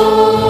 Oh.